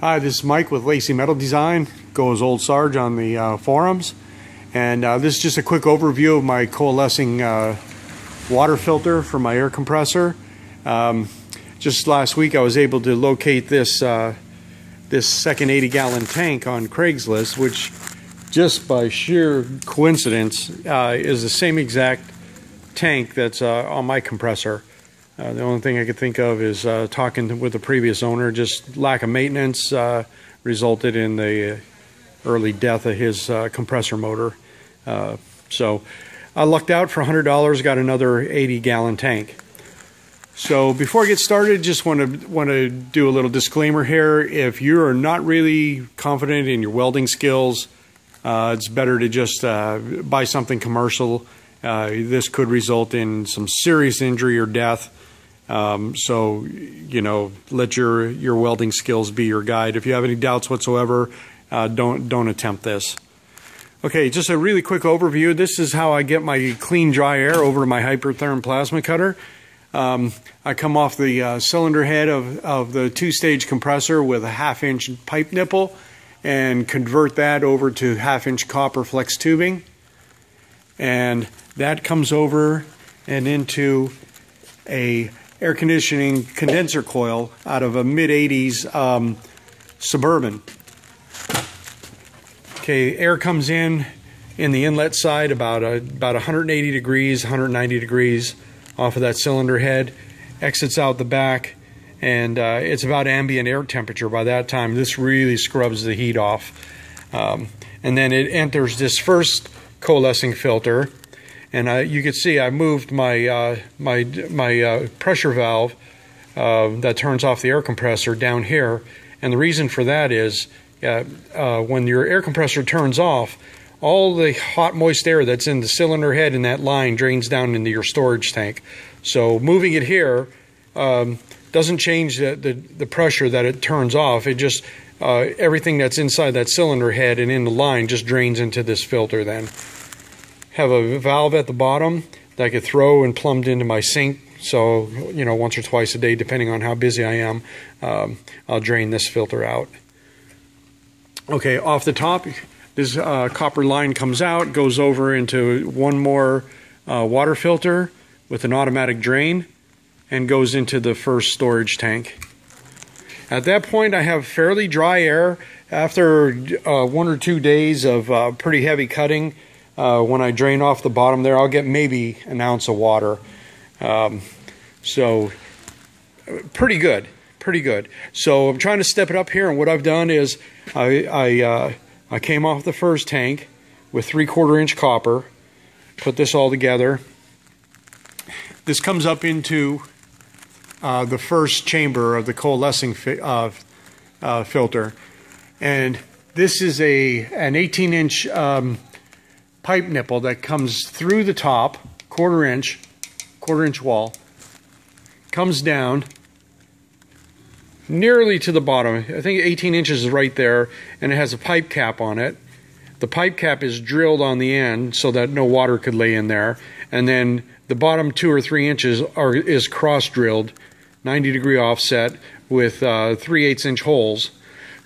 Hi, this is Mike with Lacey Metal Design, goes Old Sarge on the uh, forums. And uh, this is just a quick overview of my coalescing uh, water filter for my air compressor. Um, just last week I was able to locate this, uh, this second 80 gallon tank on Craigslist, which just by sheer coincidence uh, is the same exact tank that's uh, on my compressor. Uh, the only thing I could think of is uh, talking with the previous owner. Just lack of maintenance uh, resulted in the early death of his uh, compressor motor. Uh, so I lucked out for $100. Got another 80 gallon tank. So before I get started, just want to want to do a little disclaimer here. If you are not really confident in your welding skills, uh, it's better to just buy something commercial. this could result in some serious injury or death. Um, so, you know, let your, your welding skills be your guide. If you have any doubts whatsoever, uh, don't, don't attempt this. Okay, just a really quick overview. This is how I get my clean dry air over to my Hypertherm plasma cutter. Um, I come off the uh, cylinder head of, of the two-stage compressor with a half-inch pipe nipple and convert that over to half-inch copper flex tubing. And that comes over and into a air conditioning condenser coil out of a mid 80s um, Suburban. Okay, air comes in in the inlet side about a, about 180 degrees, 190 degrees off of that cylinder head, exits out the back, and uh, it's about ambient air temperature by that time. This really scrubs the heat off. Um, and then it enters this first coalescing filter and I, you can see I moved my uh, my my uh, pressure valve uh, that turns off the air compressor down here, and the reason for that is uh, uh, when your air compressor turns off, all the hot moist air that's in the cylinder head in that line drains down into your storage tank. So moving it here um, doesn't change the, the, the pressure that it turns off. It just uh, everything that's inside that cylinder head and in the line just drains into this filter then have a valve at the bottom that I could throw and plumbed into my sink. So, you know, once or twice a day, depending on how busy I am, um, I'll drain this filter out. Okay, off the top, this uh, copper line comes out, goes over into one more uh, water filter with an automatic drain, and goes into the first storage tank. At that point, I have fairly dry air. After uh, one or two days of uh, pretty heavy cutting, uh, when I drain off the bottom there, I'll get maybe an ounce of water. Um, so pretty good, pretty good. So I'm trying to step it up here, and what I've done is I I, uh, I came off the first tank with three quarter inch copper, put this all together. This comes up into uh, the first chamber of the coalescing fi uh, filter, and this is a an 18 inch um, pipe nipple that comes through the top, quarter inch, quarter inch wall, comes down nearly to the bottom. I think 18 inches is right there, and it has a pipe cap on it. The pipe cap is drilled on the end so that no water could lay in there, and then the bottom two or three inches are is cross drilled, 90 degree offset with uh, 3 8 inch holes.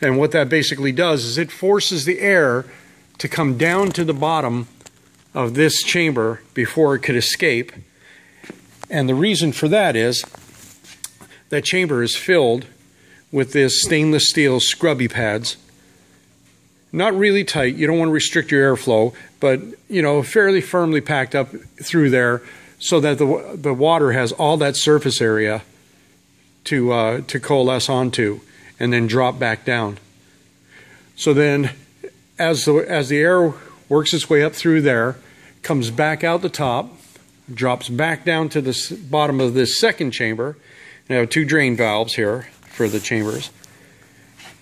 And what that basically does is it forces the air to come down to the bottom of this chamber before it could escape. And the reason for that is that chamber is filled with this stainless steel scrubby pads. Not really tight, you don't want to restrict your airflow, but you know, fairly firmly packed up through there so that the, the water has all that surface area to, uh, to coalesce onto and then drop back down. So then as the, as the air works its way up through there, comes back out the top, drops back down to the bottom of this second chamber. And I have two drain valves here for the chambers.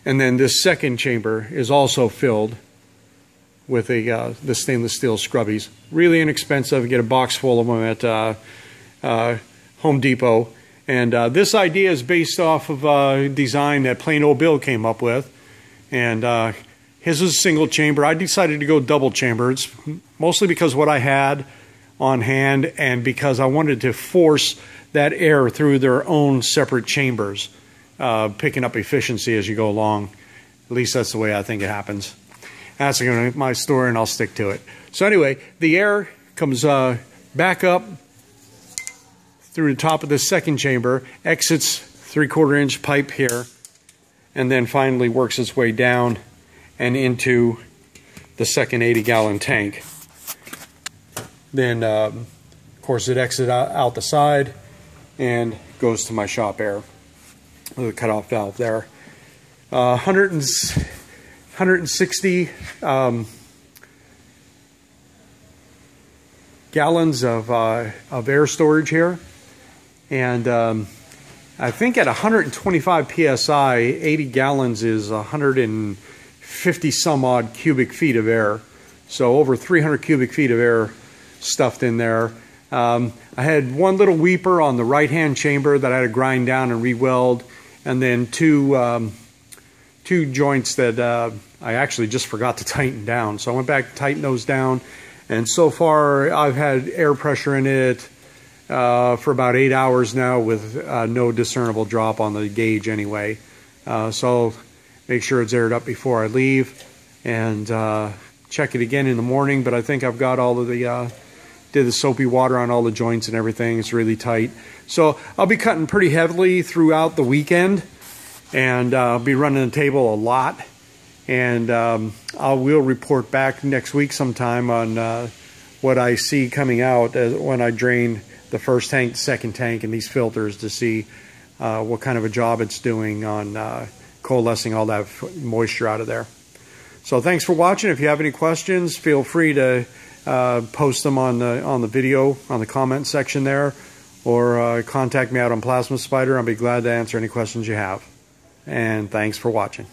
And then this second chamber is also filled with a, uh, the stainless steel scrubbies. Really inexpensive. Get a box full of them at uh, uh, Home Depot. And uh, this idea is based off of a design that Plain Old Bill came up with. And uh, his was a single chamber. I decided to go double chamber. It's mostly because what I had on hand and because I wanted to force that air through their own separate chambers, uh, picking up efficiency as you go along. At least that's the way I think it happens. That's gonna be my story, and I'll stick to it. So anyway, the air comes uh, back up through the top of the second chamber, exits three quarter inch pipe here, and then finally works its way down and into the second 80 gallon tank. Then, um, of course, it exits out, the side and goes to my shop air a cutoff valve there. Uh, 100 and, 160 um, gallons of, uh, of air storage here. And um, I think at 125 psi, 80 gallons is 150 some odd cubic feet of air. So over 300 cubic feet of air stuffed in there. Um, I had one little weeper on the right hand chamber that I had to grind down and re-weld, and then two um, two joints that uh, I actually just forgot to tighten down. So I went back, tightened those down, and so far I've had air pressure in it uh, for about eight hours now with uh, no discernible drop on the gauge anyway. Uh, so make sure it's aired up before I leave and uh, check it again in the morning. But I think I've got all of the uh, did the soapy water on all the joints and everything. It's really tight. So I'll be cutting pretty heavily throughout the weekend and uh, I'll be running the table a lot. And um, I will report back next week sometime on uh, what I see coming out when I drain the first tank, second tank, and these filters to see uh, what kind of a job it's doing on uh, coalescing all that moisture out of there. So thanks for watching. If you have any questions, feel free to uh, post them on the on the video on the comment section there, or uh, contact me out on Plasma Spider. I'll be glad to answer any questions you have. And thanks for watching.